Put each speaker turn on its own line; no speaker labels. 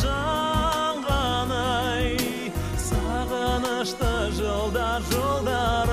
жанған ай сағынышты жылдар жолдар